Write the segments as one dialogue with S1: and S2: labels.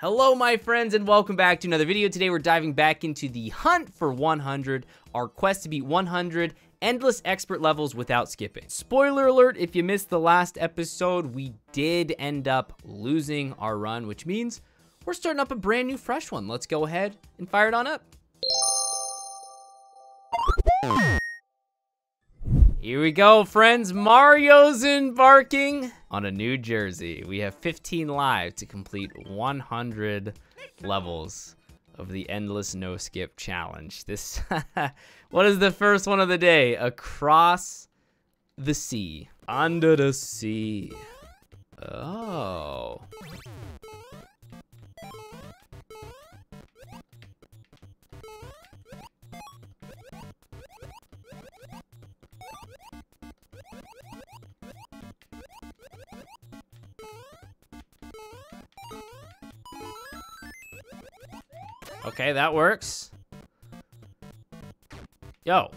S1: Hello, my friends, and welcome back to another video. Today, we're diving back into the hunt for 100, our quest to beat 100 endless expert levels without skipping. Spoiler alert, if you missed the last episode, we did end up losing our run, which means we're starting up a brand new fresh one. Let's go ahead and fire it on up. Here we go, friends. Mario's embarking on a new jersey. We have 15 lives to complete 100 levels of the endless no skip challenge. This, what is the first one of the day? Across the sea. Under the sea. Oh. Okay, that works. Yo.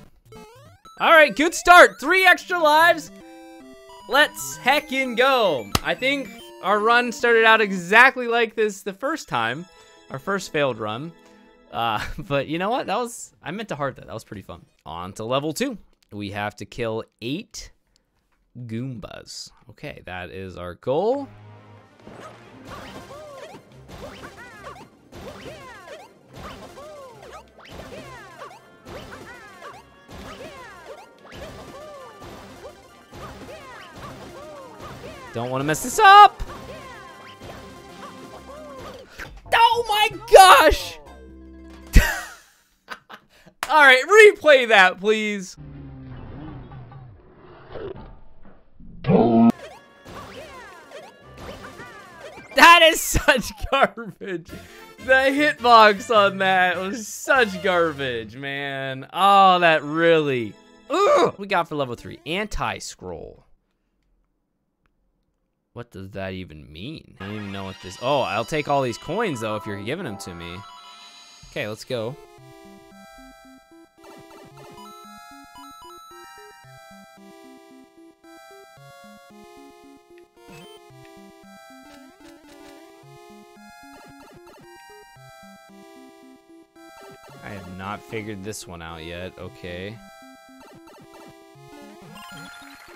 S1: All right, good start. Three extra lives. Let's heckin' go. I think our run started out exactly like this the first time. Our first failed run. Uh, but you know what? That was, I meant to heart that. That was pretty fun. On to level two. We have to kill eight Goombas. Okay, that is our goal. Don't want to mess this up. Oh my gosh. All right, replay that, please. That is such garbage. The hitbox on that was such garbage, man. Oh, that really. Ugh. We got for level three, anti-scroll. What does that even mean? I don't even know what this... Oh, I'll take all these coins, though, if you're giving them to me. Okay, let's go. I have not figured this one out yet. Okay.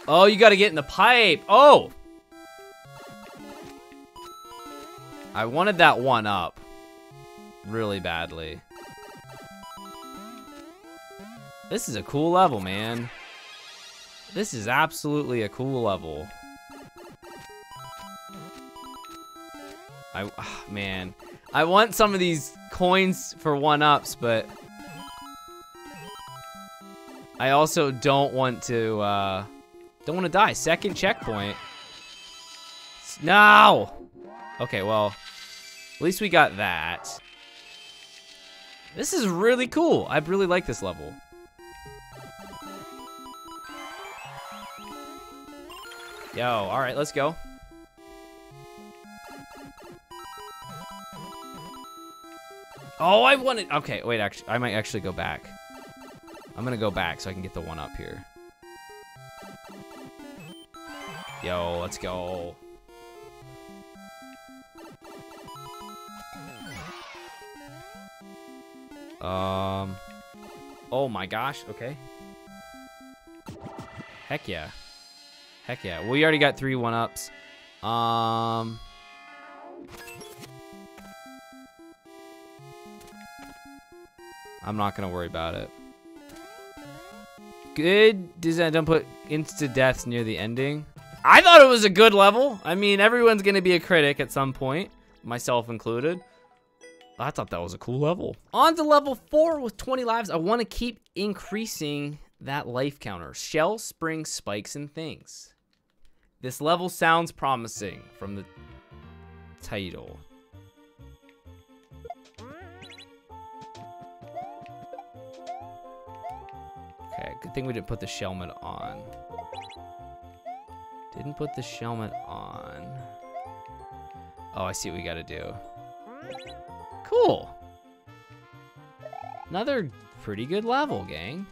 S1: Oh, you gotta get in the pipe. Oh! I wanted that one up really badly. This is a cool level, man. This is absolutely a cool level. I, oh, man. I want some of these coins for one-ups, but I also don't want to, uh, don't want to die. Second checkpoint. No! Okay, well, at least we got that. This is really cool. I really like this level. Yo, all right, let's go. Oh, I wanted, okay, wait, actually, I might actually go back. I'm gonna go back so I can get the one up here. Yo, let's go. Um. Oh my gosh. Okay. Heck yeah. Heck yeah. We already got three one ups. Um. I'm not gonna worry about it. Good design. Don't put instant deaths near the ending. I thought it was a good level. I mean, everyone's gonna be a critic at some point, myself included. I thought that was a cool level. On to level four with 20 lives. I want to keep increasing that life counter. Shell, spring, spikes, and things. This level sounds promising from the title. Okay, good thing we didn't put the Shelmet on. Didn't put the Shelmet on. Oh, I see what we gotta do. Cool. Another pretty good level, gang.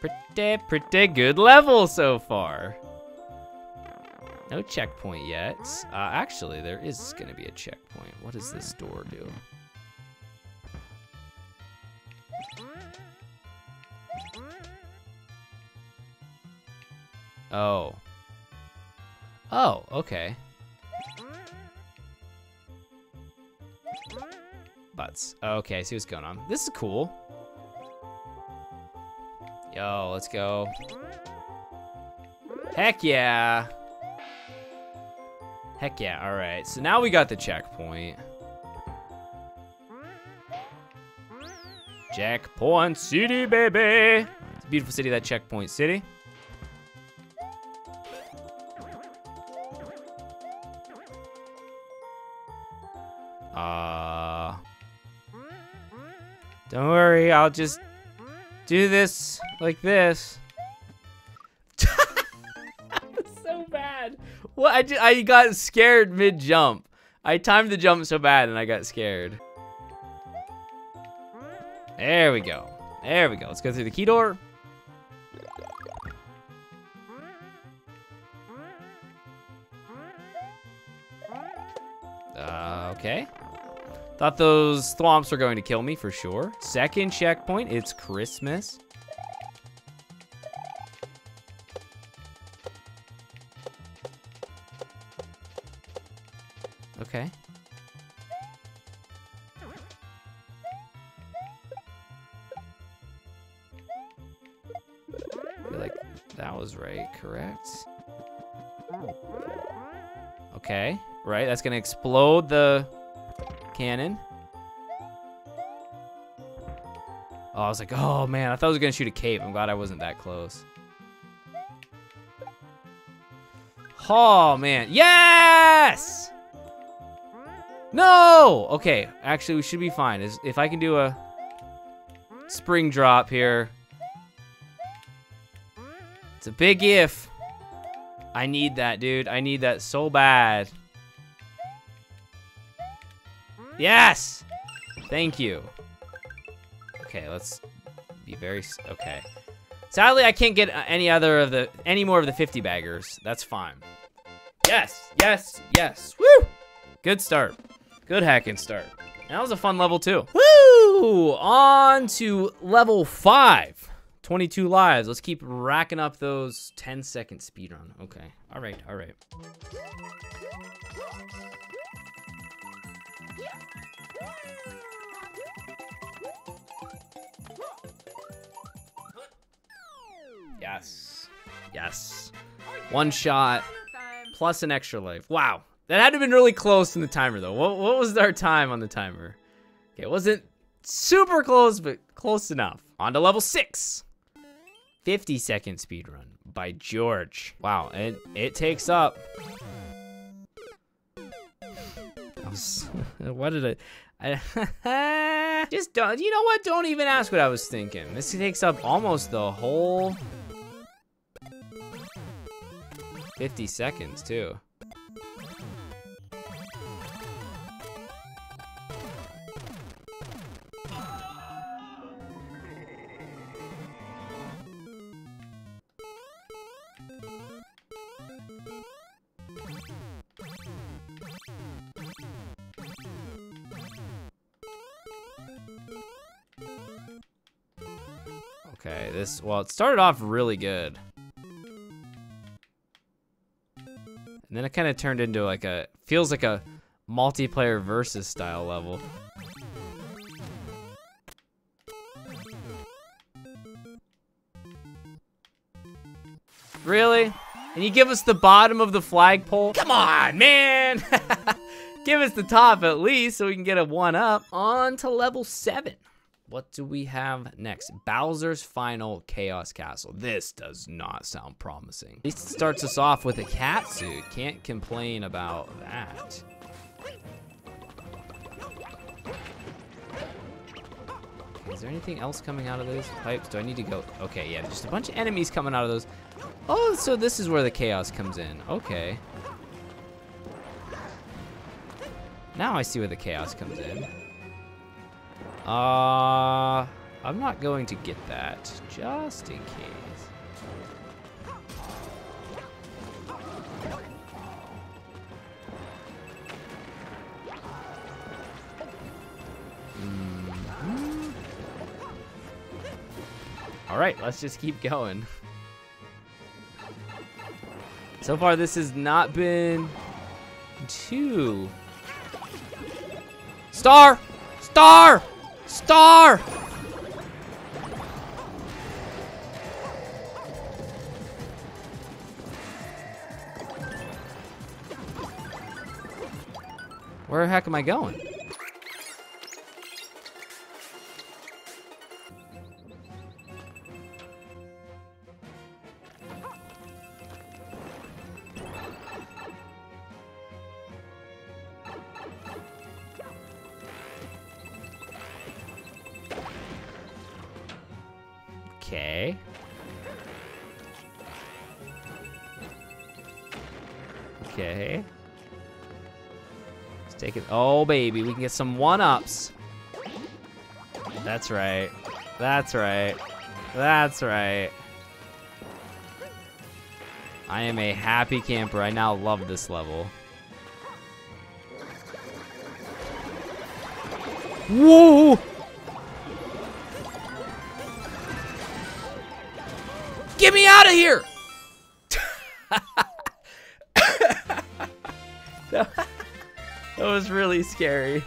S1: Pretty, pretty good level so far. No checkpoint yet. Uh, actually, there is to be a checkpoint. What does this door do? Oh. Oh, okay. Okay, see what's going on. This is cool. Yo, let's go. Heck yeah. Heck yeah, all right. So now we got the checkpoint. Checkpoint City, baby. It's a beautiful city, that Checkpoint City. Don't worry, I'll just do this like this. so bad. What? I, just, I got scared mid jump. I timed the jump so bad and I got scared. There we go. There we go. Let's go through the key door. Thought those thwomps were going to kill me for sure. Second checkpoint, it's Christmas. Okay. Like that was right, correct? Okay, right, that's gonna explode the cannon. Oh, I was like, oh man, I thought I was gonna shoot a cape. I'm glad I wasn't that close. Oh man, yes! No! Okay, actually we should be fine. Is If I can do a spring drop here. It's a big if. I need that, dude. I need that so bad. Yes! Thank you. Okay, let's be very, okay. Sadly, I can't get uh, any other of the, any more of the 50 baggers. That's fine. Yes, yes, yes. Woo! Good start. Good hacking start. That was a fun level too. Woo! On to level five. 22 lives. Let's keep racking up those 10 second speedrun. Okay. All right. All right. Yes. Yes. One shot plus an extra life. Wow. That had to have been really close in the timer though. What, what was our time on the timer? Okay, it wasn't super close, but close enough. On to level six. 50 second speed run by George. Wow, it, it takes up. What did I, I just don't, you know what? Don't even ask what I was thinking. This takes up almost the whole 50 seconds too. This, well, it started off really good. And then it kind of turned into like a, feels like a multiplayer versus style level. Really? And you give us the bottom of the flagpole? Come on, man! give us the top at least so we can get a one up. On to level seven. What do we have next? Bowser's Final Chaos Castle. This does not sound promising. It starts us off with a cat suit. Can't complain about that. Is there anything else coming out of those pipes? Do I need to go? Okay, yeah, just a bunch of enemies coming out of those. Oh, so this is where the chaos comes in. Okay. Now I see where the chaos comes in. Uh, I'm not going to get that, just in case. Mm -hmm. All right, let's just keep going. So far, this has not been too... Star! Star! Star! Where the heck am I going? Okay. Okay. Let's take it. Oh, baby. We can get some one-ups. That's right. That's right. That's right. I am a happy camper. I now love this level. Whoa! Scary.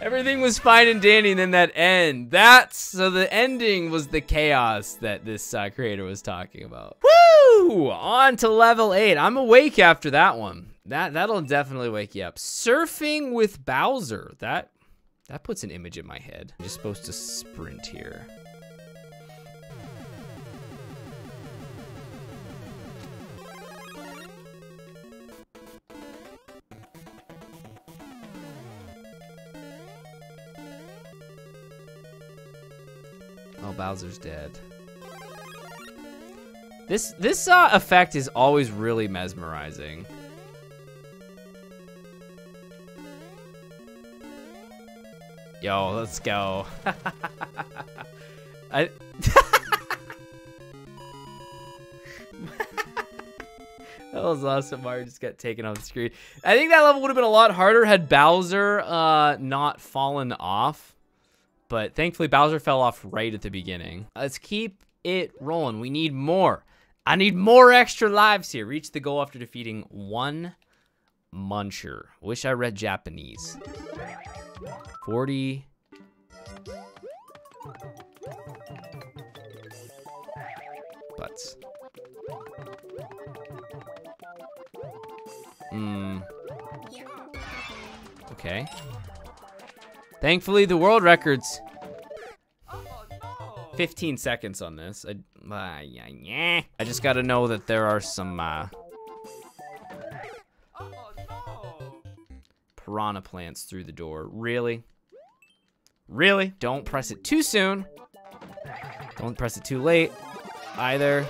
S1: Everything was fine and dandy, and then that end. That's so the ending was the chaos that this uh, creator was talking about. Woo! On to level eight. I'm awake after that one. That that'll definitely wake you up. Surfing with Bowser. That that puts an image in my head. I'm just supposed to sprint here. Bowser's dead. This this uh, effect is always really mesmerizing. Yo, let's go. I That was awesome. Mario just got taken off the screen. I think that level would have been a lot harder had Bowser uh, not fallen off. But thankfully, Bowser fell off right at the beginning. Let's keep it rolling. We need more. I need more extra lives here. Reach the goal after defeating one Muncher. Wish I read Japanese. 40. Butts. Hmm. Okay. Thankfully, the world record's 15 seconds on this. I, uh, yeah, yeah. I just gotta know that there are some uh, piranha plants through the door. Really? Really? Don't press it too soon. Don't press it too late either.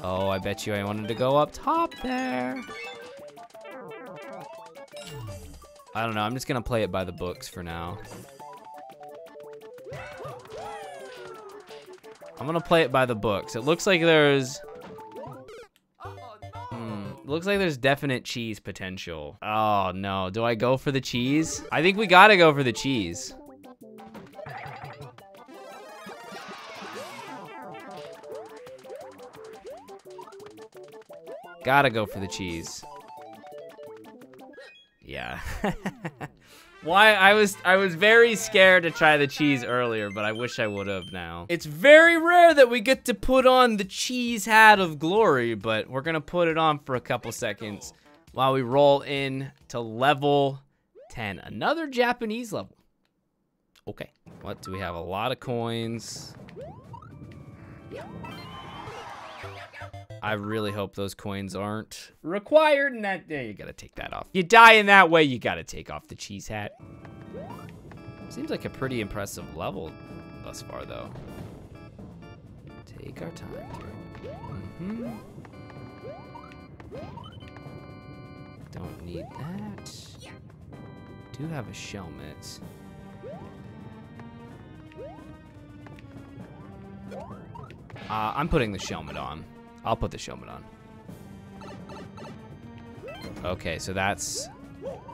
S1: Oh, I bet you I wanted to go up top there. I don't know. I'm just going to play it by the books for now. I'm going to play it by the books. It looks like there's... Hmm, looks like there's definite cheese potential. Oh, no. Do I go for the cheese? I think we got to go for the cheese. Gotta go for the cheese. Why I was I was very scared to try the cheese earlier, but I wish I would have now. It's very rare that we get to put on the cheese hat of glory, but we're gonna put it on for a couple seconds while we roll in to level 10. Another Japanese level. Okay. What do we have? A lot of coins. I really hope those coins aren't required and that, yeah, you gotta take that off. You die in that way, you gotta take off the cheese hat. Seems like a pretty impressive level thus far though. Take our time Mm -hmm. Don't need that. Do have a Shelmet. Uh, I'm putting the Shelmet on. I'll put the Shelmet on. Okay, so that's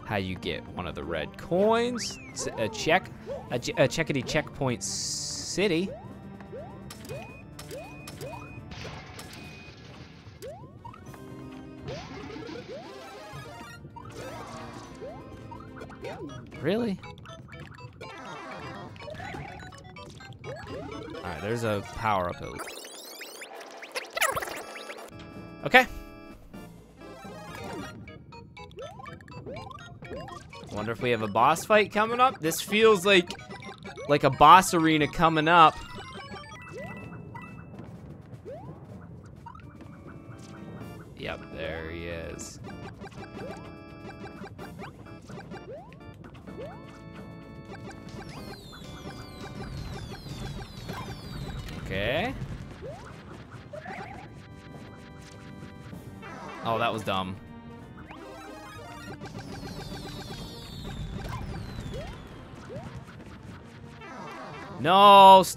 S1: how you get one of the red coins. A check, a, a checkity checkpoint city. Really? Alright, there's a power up at least. Okay. Wonder if we have a boss fight coming up. This feels like like a boss arena coming up.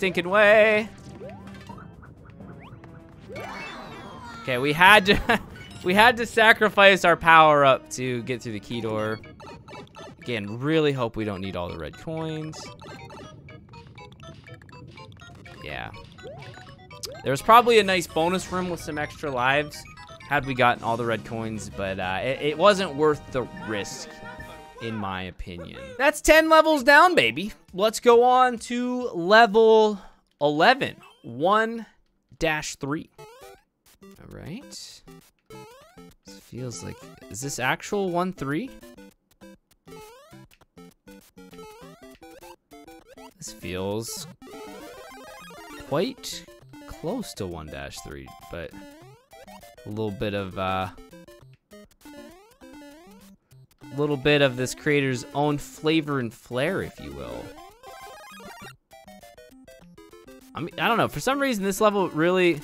S1: Stinking way. Okay, we had to we had to sacrifice our power up to get through the key door. Again, really hope we don't need all the red coins. Yeah. There was probably a nice bonus room with some extra lives had we gotten all the red coins, but uh, it, it wasn't worth the risk in my opinion. That's 10 levels down, baby. Let's go on to level 11, 1-3. All right. This feels like, is this actual 1-3? This feels quite close to 1-3, but a little bit of, uh, little bit of this creator's own flavor and flair, if you will. I mean, I don't know. For some reason, this level really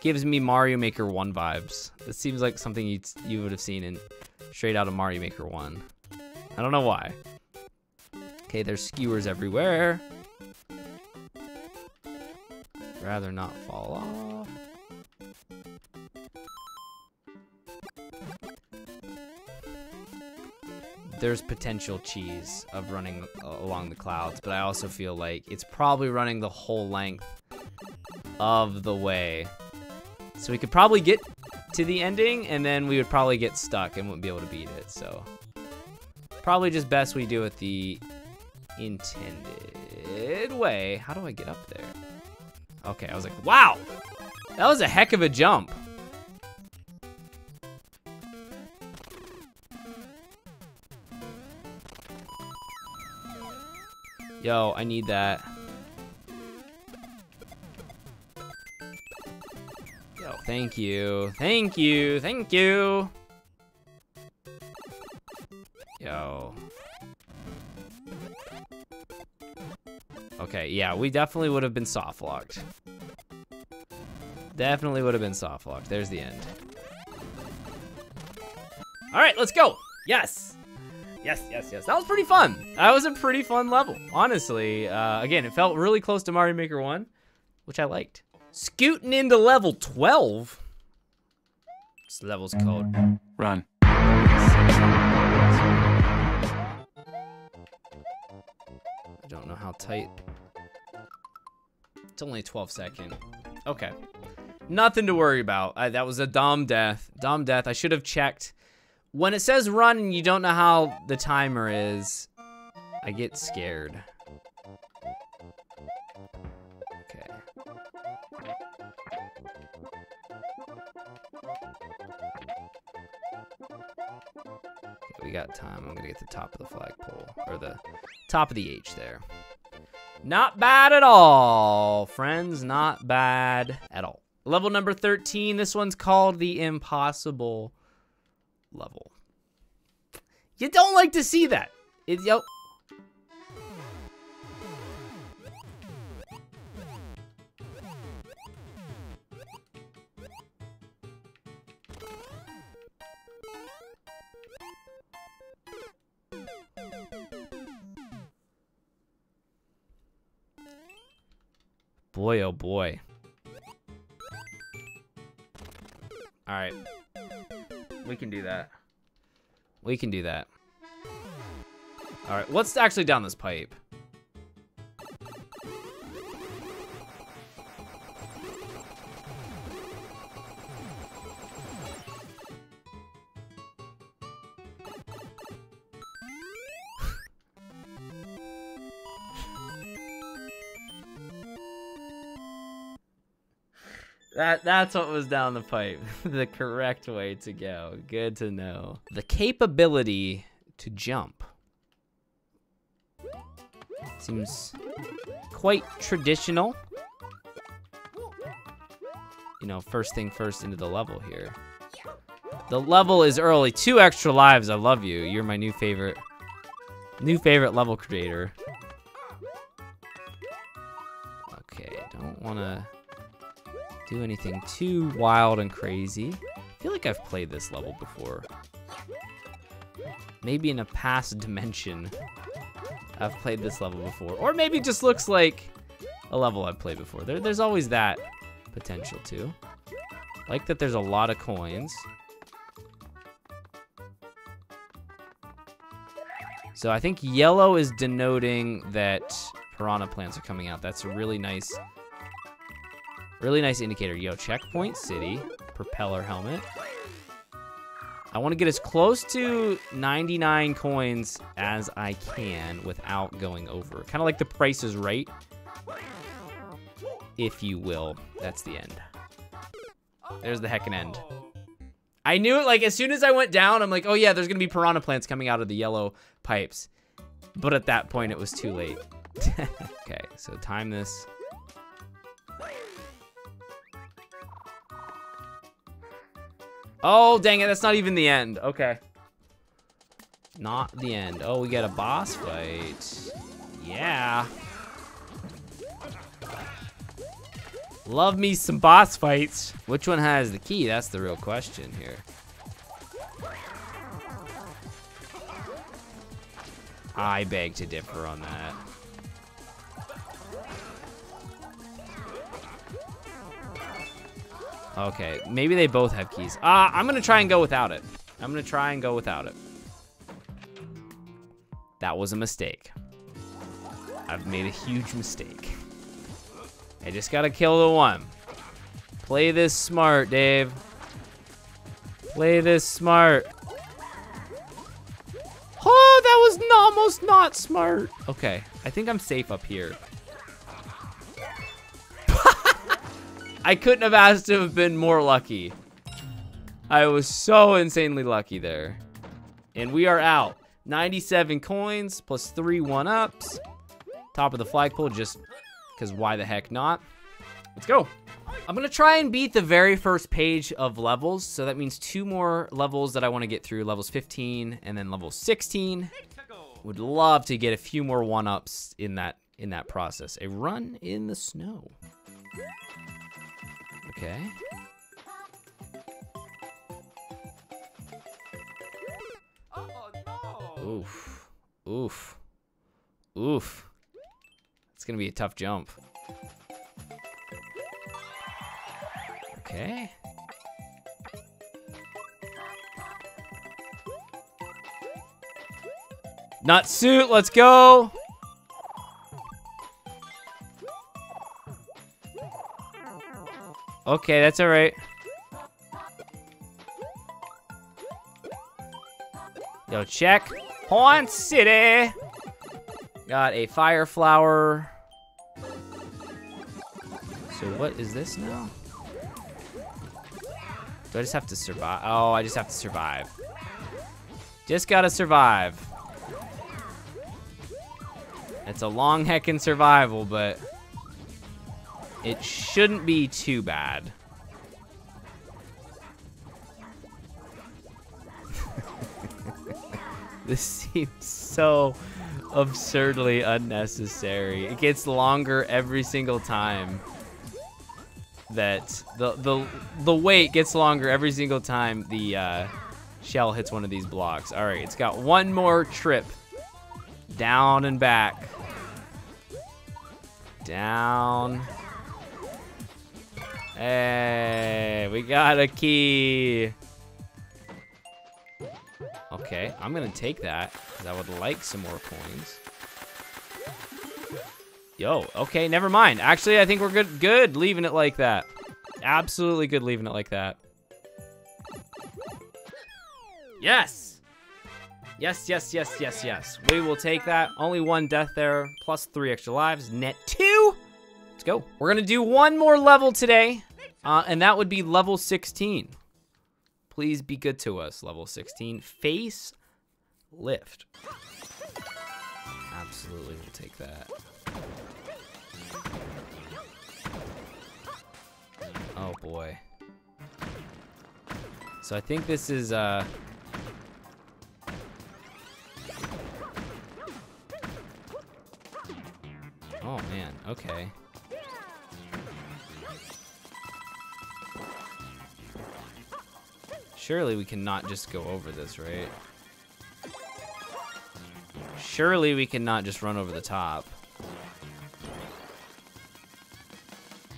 S1: gives me Mario Maker 1 vibes. It seems like something you you would have seen in straight out of Mario Maker 1. I don't know why. Okay, there's skewers everywhere. Rather not fall off. There's potential cheese of running along the clouds, but I also feel like it's probably running the whole length of the way. So we could probably get to the ending, and then we would probably get stuck and wouldn't be able to beat it, so. Probably just best we do it the intended way. How do I get up there? Okay, I was like, wow! That was a heck of a jump. Yo, I need that. Yo, thank you. Thank you. Thank you. Yo. Okay, yeah, we definitely would have been soft locked. Definitely would have been soft locked. There's the end. All right, let's go. Yes. Yes, yes, yes. That was pretty fun. That was a pretty fun level, honestly. Uh, again, it felt really close to Mario Maker 1, which I liked. Scooting into level 12. This level's called
S2: Run.
S1: I don't know how tight. It's only 12 second. Okay. Nothing to worry about. I, that was a dumb death. Dumb death. I should have checked when it says run and you don't know how the timer is, I get scared. Okay. okay. We got time. I'm gonna get the top of the flagpole, or the top of the H there. Not bad at all, friends. Not bad at all. Level number 13. This one's called the Impossible level. You don't like to see that. It, yo. Boy, oh boy. All right. We can do that. We can do that. All right, what's actually down this pipe? That's what was down the pipe. the correct way to go. Good to know. The capability to jump. Seems quite traditional. You know, first thing first into the level here. The level is early. Two extra lives. I love you. You're my new favorite new favorite level creator. Okay, don't want to do anything too wild and crazy. I feel like I've played this level before. Maybe in a past dimension, I've played this level before. Or maybe it just looks like a level I've played before. There, there's always that potential too. Like that there's a lot of coins. So I think yellow is denoting that piranha plants are coming out. That's a really nice Really nice indicator. Yo, checkpoint city, propeller helmet. I want to get as close to 99 coins as I can without going over. Kind of like the price is right, if you will. That's the end. There's the heckin' end. I knew it, like, as soon as I went down, I'm like, oh yeah, there's gonna be piranha plants coming out of the yellow pipes. But at that point, it was too late. okay, so time this. Oh, dang it, that's not even the end. Okay. Not the end. Oh, we got a boss fight. Yeah. Love me some boss fights. Which one has the key? That's the real question here. I beg to differ on that. Okay, maybe they both have keys. Uh, I'm gonna try and go without it. I'm gonna try and go without it. That was a mistake. I've made a huge mistake. I just gotta kill the one. Play this smart, Dave. Play this smart. Oh, that was almost not smart. Okay, I think I'm safe up here. I couldn't have asked to have been more lucky. I was so insanely lucky there. And we are out. 97 coins plus three one-ups. Top of the flagpole just because why the heck not? Let's go. I'm gonna try and beat the very first page of levels. So that means two more levels that I wanna get through. Levels 15 and then level 16. Would love to get a few more one-ups in that in that process. A run in the snow. Okay.
S2: Oh, no.
S1: Oof. Oof. Oof. It's gonna be a tough jump. Okay. Not suit, let's go. Okay, that's all right. Yo, check. Point City. Got a fire flower. So what is this now? Do I just have to survive? Oh, I just have to survive. Just gotta survive. It's a long heckin' survival, but it shouldn't be too bad. this seems so absurdly unnecessary. It gets longer every single time that the the the wait gets longer every single time the uh, shell hits one of these blocks. All right, it's got one more trip down and back. Down Hey, we got a key. Okay, I'm gonna take that because I would like some more coins. Yo, okay, never mind. Actually, I think we're good. Good leaving it like that. Absolutely good leaving it like that. Yes. Yes, yes, yes, yes, yes. We will take that. Only one death there, plus three extra lives. Net two. Go. We're gonna do one more level today, uh, and that would be level 16. Please be good to us, level 16. Face lift. Absolutely, we'll take that. Oh boy. So I think this is, uh... Oh man, okay. Surely we cannot just go over this, right? Surely we cannot just run over the top.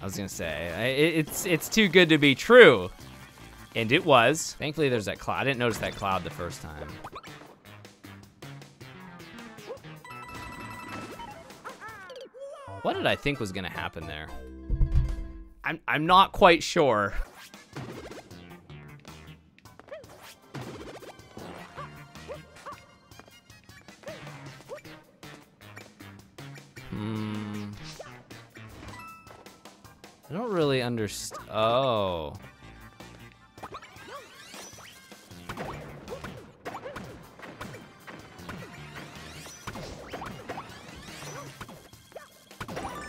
S1: I was gonna say, it's it's too good to be true. And it was. Thankfully there's that cloud. I didn't notice that cloud the first time. What did I think was gonna happen there? I'm, I'm not quite sure. I don't really understand. Oh.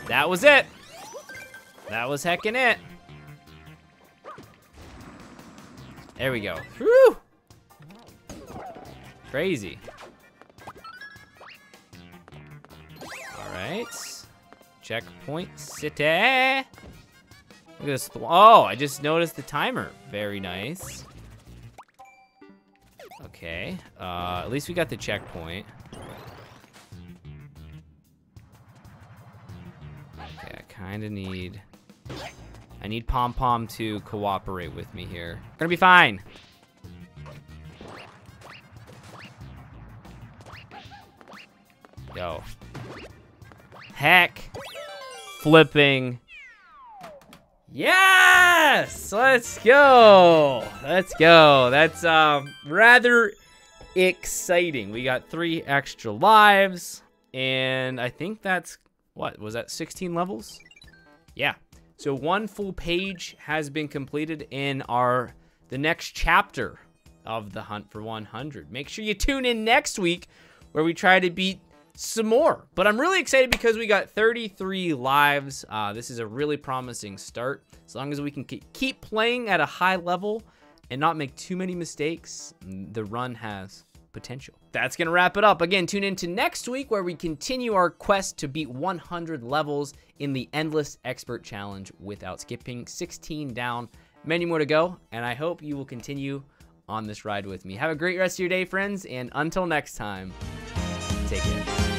S1: That was it. That was heckin' it. There we go. Whew. Crazy. All right. Checkpoint city. Look at this. Oh, I just noticed the timer. Very nice. Okay. Uh, at least we got the checkpoint. Okay, I kind of need... I need Pom Pom to cooperate with me here. Gonna be fine. Yo. Heck. Flipping. Yes! Let's go. Let's go. That's um rather exciting. We got three extra lives. And I think that's, what, was that 16 levels? Yeah. So one full page has been completed in our, the next chapter of the Hunt for 100. Make sure you tune in next week where we try to beat some more. But I'm really excited because we got 33 lives. Uh, this is a really promising start. As long as we can keep playing at a high level and not make too many mistakes, the run has potential. That's going to wrap it up. Again, tune in to next week where we continue our quest to beat 100 levels in the Endless Expert Challenge without skipping 16 down. Many more to go, and I hope you will continue on this ride with me. Have a great rest of your day, friends, and until next time, take care.